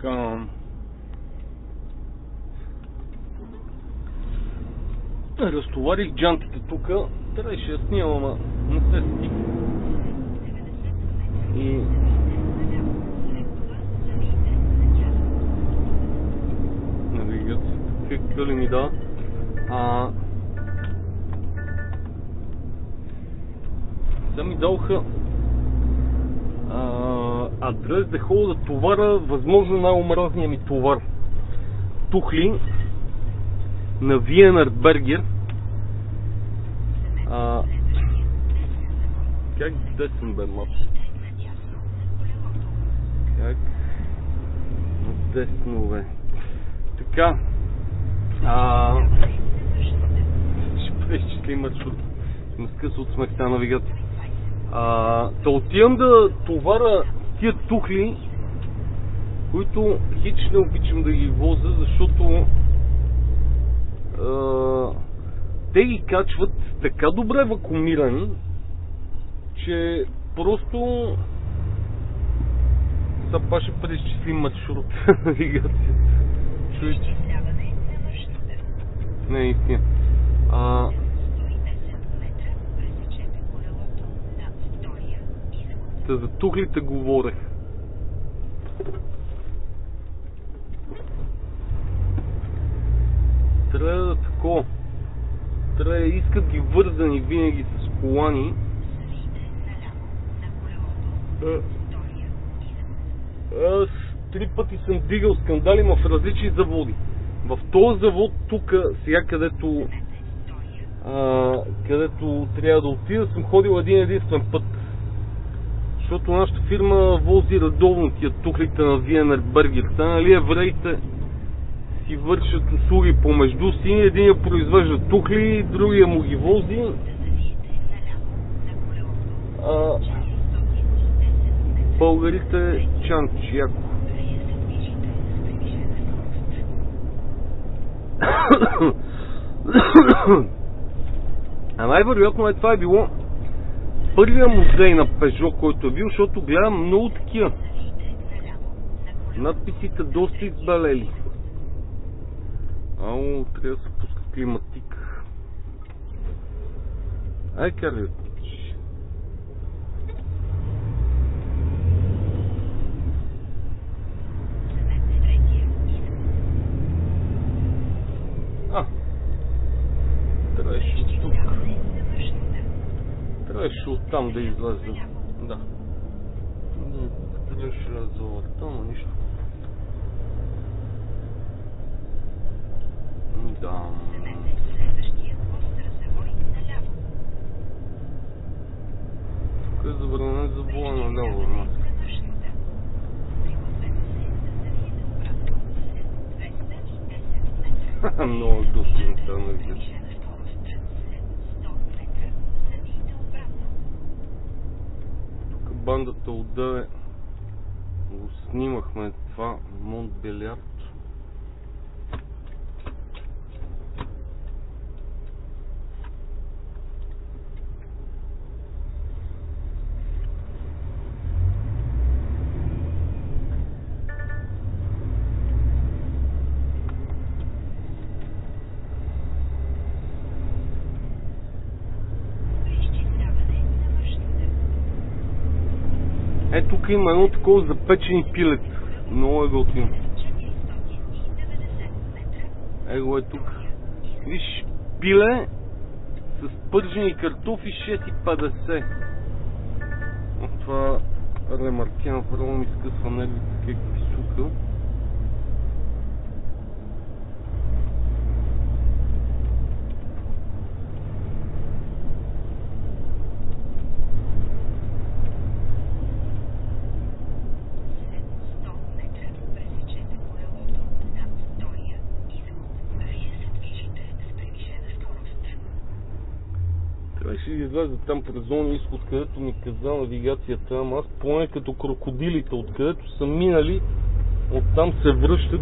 Така. Разтоварих джантите тук. Трябваше да снимам, ама не се стига. И навигацията каква ли ми да. А, сега ми дадоха а, адрес да ходя да товара възможно най-омразния ми товар. Тухли на Виенард Бергер. А, как десен бе мап? Как? Десно бе. Така. А, ще преизчисли маршрут. Ме скъса от смехта навигация. А, да отивам да товара тия тухли, които хич не обичам да ги возя, защото а, те ги качват така добре вакуумирани, че просто сега па ще преизчислим маршрут навигация. Чуете? Не, истина. А, Та за тухлите говорех. Трябва да тако. Трябва да искат ги вързани винаги с колани. Аз три пъти съм дигал скандали, но в различни заводи. В този завод, тук, сега където, а, където трябва да отида, съм ходил един единствен път. Защото нашата фирма вози редовно тия тухлите на Виенер Бергер. Та, нали, евреите си вършат услуги помежду си. Един я произвежда тухли, другия му ги вози. А, българите чанчи, яко. А най-вероятно е това е било първия музей на Пежо, който е бил, защото гледам много такива. Надписите доста избалели. Ало, трябва да се пуска климатик. Ай, карай. А, трябваше от тук. Трябваше оттам да излезе. Да. Трябваше да зовърта, но нищо. Да. Тук е забранено за вола наляво. ама. Много готино стана виж. Бандата отдаве го снимахме това Монт Белярд. Е, тук има едно такова запечени пилет. Много е готино. Его е тук. Виж, пиле с пържени картофи 6,50. О, Това ремарке направо ми скъсва нервите, как ви сука. Да излезе там през зона изход, където ми каза навигацията, ама аз поне като крокодилите, откъдето са минали, оттам се връщат.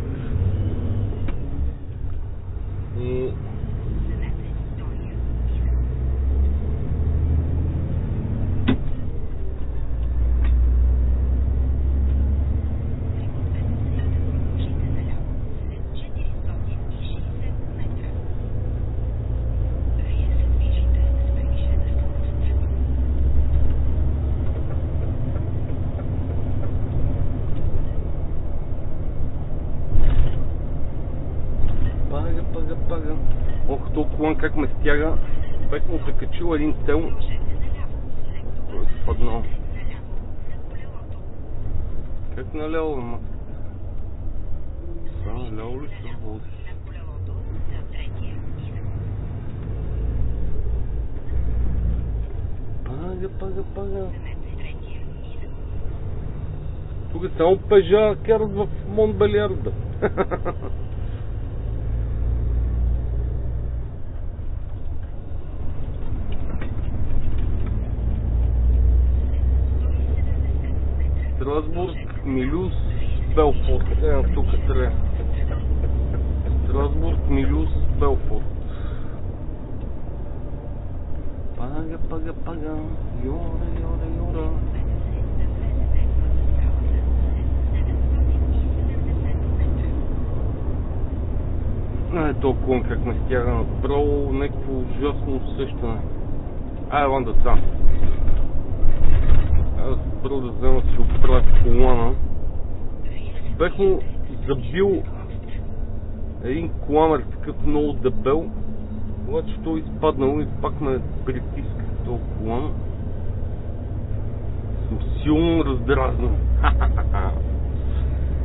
И... пага. Ох, толкова как ме стяга. Бех му закачил един тел. Той е спаднал. Как наляво, ма? Са наляво ли се води? Пага, пага, пага. Тук само пежа карат в Монбелиарда. Страсбург, Милюс, Белфорд. Е, тук трябва. Страсбург, Милюс, Белфорд. Пага, пага, пага. Йора, йора, йора. Е толкова как ме стяга направо, някакво ужасно усещане. Ай, лан деца. Аз първо да взема си оправя колана. Бех му забил един коламер такъв много дебел, обаче той изпаднал и пак ме притиска този колан. Съм силно раздразнен.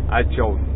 Ай, чао!